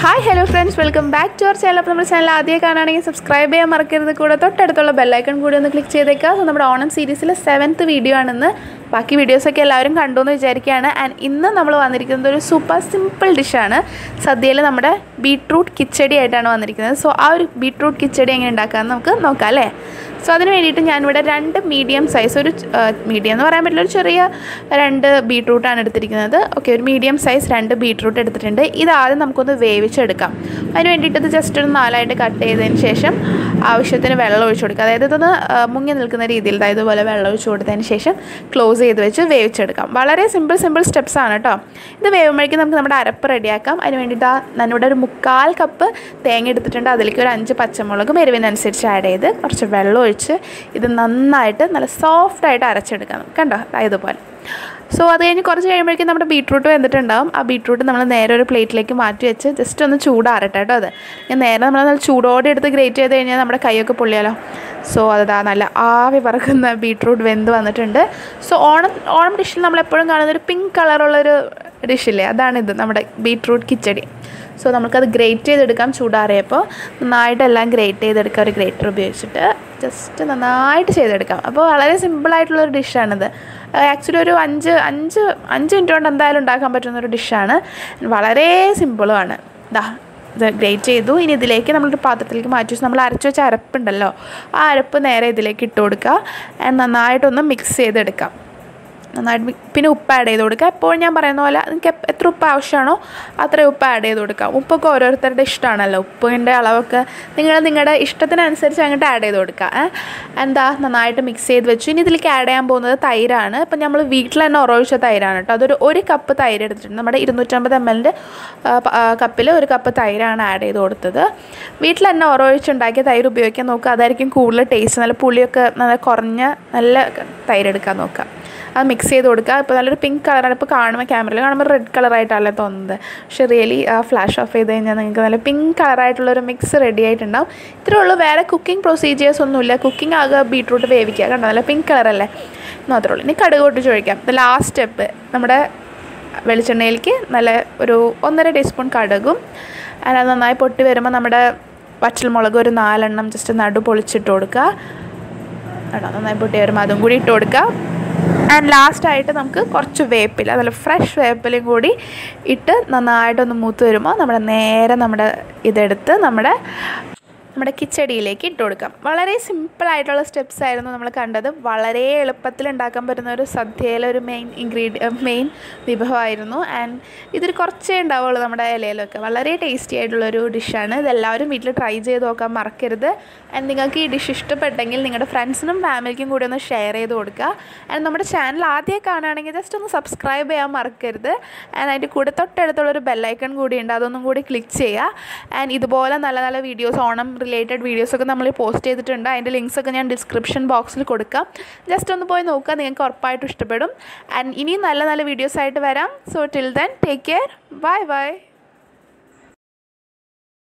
Hi hello friends welcome back to our channel അപ്പോൾ നമ്മുടെ channel ആദ്യം കാണുകയാണെങ്കിൽ സബ്സ്ക്രൈബ് ചെയ്യാൻ മറക്കരുത്. കൂടെ തൊട്ടടുത്തുള്ള ബെല്ലൈക്കൺ കൂടി ഒന്ന് ക്ലിക്ക് ചെയ്തേക്കുക. സോ നമ്മുടെ ഓണം സീരീസിലെ സെവൻത്ത് വീഡിയോ ആണെന്ന് ബാക്കി വീഡിയോസൊക്കെ എല്ലാവരും കണ്ടു എന്ന് വിചാരിക്കുകയാണ്. ആൻഡ് ഇന്ന് നമ്മൾ വന്നിരിക്കുന്നത് ഒരു സൂപ്പർ സിമ്പിൾ ഡിഷാണ് സദ്യയിൽ നമ്മുടെ ബീട്രൂട്ട് കിച്ചടി ആയിട്ടാണ് വന്നിരിക്കുന്നത്. സോ ആ ഒരു ബീട്രൂട്ട് കിച്ചടി എങ്ങനെ ഉണ്ടാക്കാമെന്ന് നമുക്ക് നോക്കാം അല്ലേ? സോ അതിന് വേണ്ടിയിട്ട് ഞാനിവിടെ രണ്ട് മീഡിയം സൈസ് ഒരു മീഡിയം എന്ന് പറയാൻ പറ്റില്ല ഒരു ചെറിയ രണ്ട് ബീട്രൂട്ടാണ് എടുത്തിരിക്കുന്നത്. ഓക്കെ ഒരു മീഡിയം സൈസ് രണ്ട് ബീട്രൂട്ട് എടുത്തിട്ടുണ്ട്. ഇത് ആദ്യം നമുക്കൊന്ന് വേവിച്ചെടുക്കാം. അതിന് വേണ്ടിയിട്ട് ഇത് ജസ്റ്റ് ഒരു നാലായിട്ട് കട്ട് ചെയ്തതിന് ശേഷം ആവശ്യത്തിന് വെള്ളം ഒഴിച്ചു കൊടുക്കുക. അതായത് ഇതൊന്ന് മുങ്ങി നിൽക്കുന്ന രീതിയിൽ അതായത് ഇതുപോലെ വെള്ളം ഒഴിച്ചു കൊടുത്തതിന് ശേഷം ക്ലോസ് ചെയ്ത് വെച്ച് വേവിച്ചെടുക്കാം. വളരെ സിമ്പിൾ സിമ്പിൾ സ്റ്റെപ്സ് ആണ് കേട്ടോ ഇത് വേവുമ്പോഴേക്കും നമുക്ക് നമ്മുടെ അരപ്പ് റെഡിയാക്കാം. അതിന് വേണ്ടിയിട്ട് നമ്മുടെ ഒരു മുക്കാൽ കപ്പ് തേങ്ങ എടുത്തിട്ടുണ്ട്. അതിലേക്ക് ഒരു അഞ്ച് പച്ചമുളകും എരിവിനനുസരിച്ച് ആഡ് ചെയ്ത് കുറച്ച് വെള്ളം ഒഴിച്ച് ഇത് നന്നായിട്ട് നല്ല സോഫ്റ്റായിട്ട് അരച്ചെടുക്കാം. കണ്ടോ? ഇതുപോലെ. സോ അത് കഴിഞ്ഞ് കുറച്ച് കഴിയുമ്പോഴേക്കും നമ്മുടെ ബീട്രൂട്ട് വെന്തിട്ടുണ്ടാവും. ആ ബീട്രൂട്ട് നമ്മൾ നേരെ ഒരു പ്ലേറ്റിലേക്ക് മാറ്റി വെച്ച് ജസ്റ്റ് ഒന്ന് ചൂടാറട്ടെ കേട്ടോ അത്. ഞാൻ നേരെ നമ്മൾ നല്ല ചൂടോടെ എടുത്ത് ഗ്രേറ്റ് ചെയ്ത് കഴിഞ്ഞാൽ നമ്മുടെ കൈയൊക്കെ പൊള്ളിയാലോ. സോ അതാ നല്ല ആവി പറക്കുന്ന ബീട്രൂട്ട് വെന്ത് വന്നിട്ടുണ്ട്. സോ ഓണം ഓണം ഡിഷിൽ നമ്മൾ എപ്പോഴും കാണുന്ന ഒരു പിങ്ക് കളറുള്ളൊരു ഡിഷില്ലേ അതാണിത് നമ്മുടെ ബീട്രൂട്ട് കിച്ചടി. സോ നമുക്കത് ഗ്രേറ്റ് ചെയ്തെടുക്കാം ചൂടാറിയപ്പോൾ. നന്നായിട്ടെല്ലാം ഗ്രേറ്റ് ചെയ്തെടുക്കാം ഒരു ഗ്രേറ്റർ ഉപയോഗിച്ചിട്ട്. ജസ്റ്റ് നന്നായിട്ട് ചെയ്തെടുക്കാം. അപ്പോൾ വളരെ സിമ്പിളായിട്ടുള്ളൊരു ഡിഷാണിത്. ആക്ച്വലി ഒരു അഞ്ച് അഞ്ച് അഞ്ച് മിനിറ്റ് കൊണ്ട് എന്തായാലും ഉണ്ടാക്കാൻ പറ്റുന്ന ഒരു ഡിഷാണ്. വളരെ സിമ്പിളുമാണ്. ദാ ഇത് ഗ്രേറ്റ് ചെയ്തു. ഇനി ഇതിലേക്ക് നമ്മളൊരു പാത്രത്തിലേക്ക് മാറ്റി വെച്ച് നമ്മൾ അരച്ച് വെച്ച അരപ്പുണ്ടല്ലോ ആ അരപ്പ് നേരെ ഇതിലേക്ക് ഇട്ട് കൊടുക്കുക. ആൻഡ് നന്നായിട്ടൊന്ന് മിക്സ് ചെയ്തെടുക്കാം. നന്നായിട്ട് പിന്നെ ഉപ്പ് ആഡ് ചെയ്ത് കൊടുക്കുക. എപ്പോഴും ഞാൻ പറയുന്ന പോലെ നിങ്ങൾക്ക് എത്ര ഉപ്പ് ആവശ്യമാണോ അത്രയും ഉപ്പ് ആഡ് ചെയ്ത് കൊടുക്കുക. ഉപ്പൊക്കെ ഓരോരുത്തരുടെ ഇഷ്ടമാണല്ലോ. ഉപ്പിന്റെ അളവൊക്കെ നിങ്ങൾ നിങ്ങളുടെ ഇഷ്ടത്തിനനുസരിച്ച് അങ്ങോട്ട് ആഡ് ചെയ്ത് കൊടുക്കുക. എന്താ? നന്നായിട്ട് മിക്സ് ചെയ്ത് വെച്ചു. ഇനി ഇതിലേക്ക് ആഡ് ചെയ്യാൻ പോകുന്നത് തൈരാണ്. ഇപ്പം നമ്മൾ വീട്ടിൽ തന്നെ ഉറവിച്ച തൈരാണ് കേട്ടോ അതൊരു ഒരു കപ്പ് തൈര് എടുത്തിട്ടുണ്ട്. നമ്മുടെ ഇരുന്നൂറ്റമ്പത് എം എല്ലിന്റെ കപ്പിൽ ഒരു കപ്പ് തൈരാണ് ആഡ് ചെയ്ത് കൊടുത്തത്. വീട്ടിൽ തന്നെ ഉറവിച്ചുണ്ടാക്കിയ തൈര് ഉപയോഗിക്കാൻ നോക്കുക. അതായിരിക്കും കൂടുതൽ ടേസ്റ്റ് നല്ല പുളിയൊക്കെ നല്ല കുറഞ്ഞ നല്ല തൈരെടുക്കാൻ നോക്കുക. അത് മിക്സ് ചെയ്ത് കൊടുക്കുക. ഇപ്പോൾ നല്ലൊരു പിങ്ക് കളറാണ് ഇപ്പോൾ കാണുമ്പോൾ ക്യാമറയിൽ കാണുമ്പോൾ റെഡ് കളറായിട്ടല്ല തോന്നുന്നത്. പക്ഷേ റിയലി ഫ്ലാഷ് ഓഫ് ചെയ്ത് കഴിഞ്ഞാൽ നിങ്ങൾക്ക് നല്ല പിങ്ക് കളറായിട്ടുള്ളൊരു മിക്സ് റെഡി ആയിട്ടുണ്ടാവും. ഇത്രേ ഉള്ളൂ. വേറെ കുക്കിംഗ് പ്രൊസീജിയേഴ്സ് ഒന്നുമില്ല. കുക്കിംഗ് ആകെ ബീട്രൂട്ട് വേവിക്കുക. കണ്ടോ? നല്ല പിങ്ക് കളറല്ലേ മാത്രമേ ഉള്ളൂ. ഇനി കടുക് പൊട്ടിച്ച് ഒഴിക്കാം ലാസ്റ്റ് സ്റ്റെപ്പ് നമ്മുടെ വെളിച്ചെണ്ണയിലേക്ക് നല്ല ഒരു ഒന്നര ടീസ്പൂൺ കടുകും അത് നന്നായി പൊട്ടി വരുമ്പോൾ നമ്മുടെ വറ്റൽമുളക് ഒരു നാലെണ്ണം ജസ്റ്റ് നടു പൊളിച്ചിട്ട് കൊടുക്കുക. കേട്ടോ നന്നായി പൊട്ടി വരുമ്പോൾ അതും കൂടി ഇട്ട് കൊടുക്കുക. ആൻഡ് ലാസ്റ്റായിട്ട് നമുക്ക് കുറച്ച് വേപ്പില നല്ല ഫ്രഷ് വേപ്പിലയും കൂടി ഇട്ട് നന്നായിട്ടൊന്ന് മൂത്ത് വരുമ്പോൾ നമ്മുടെ നേരെ നമ്മുടെ ഇതെടുത്ത് നമ്മുടെ നമ്മുടെ കിച്ചടിയിലേക്ക് ഇട്ട് കൊടുക്കാം. വളരെ സിമ്പിളായിട്ടുള്ള സ്റ്റെപ്സ് ആയിരുന്നു നമ്മൾ കണ്ടത്. വളരെ എളുപ്പത്തിൽ ഉണ്ടാക്കാൻ പറ്റുന്ന ഒരു സദ്യയിലെ ഒരു മെയിൻ ഇൻഗ്രീഡിയ മെയിൻ വിഭവമായിരുന്നു. ആൻഡ് ഇതൊരു കുറച്ചേ ഉണ്ടാവുള്ളൂ നമ്മുടെ ഇലയിലൊക്കെ. വളരെ ടേസ്റ്റി ആയിട്ടുള്ളൊരു ഡിഷാണ് ഇതെല്ലാവരും വീട്ടിൽ ട്രൈ ചെയ്ത് നോക്കാൻ മറക്കരുത്. ആൻഡ് നിങ്ങൾക്ക് ഈ ഡിഷ് ഇഷ്ടപ്പെട്ടെങ്കിൽ നിങ്ങളുടെ ഫ്രണ്ട്സിനും ഫാമിലിക്കും കൂടി ഒന്ന് ഷെയർ ചെയ്ത് കൊടുക്കുക. ആൻഡ് നമ്മുടെ ചാനൽ ആദ്യമേ കാണുകയാണെങ്കിൽ ജസ്റ്റ് ഒന്ന് സബ്സ്ക്രൈബ് ചെയ്യാൻ മറക്കരുത്. ആൻഡ് അതിന്റെ കൂടെ തൊട്ടടുത്തുള്ളൊരു ബെല്ലൈക്കൺ കൂടി ഉണ്ട്. അതൊന്നും കൂടി ക്ലിക്ക് ചെയ്യുക. ആൻഡ് ഇതുപോലെ നല്ല നല്ല വീഡിയോസ് ഓണം റിലേറ്റഡ് വീഡിയോസൊക്കെ നമ്മൾ പോസ്റ്റ് ചെയ്തിട്ടുണ്ട്. അതിന്റെ ലിങ്ക്സൊക്കെ ഞാൻ ഡിസ്ക്രിപ്ഷൻ ബോക്സിൽ കൊടുക്കാം. ജസ്റ്റ് ഒന്ന് പോയി നോക്കുക നിങ്ങൾക്ക് ഉറപ്പായിട്ടും ഇഷ്ടപ്പെടും. ആൻഡ് ഇനിയും നല്ല നല്ല വീഡിയോസായിട്ട് വരാം. So till then take care bye bye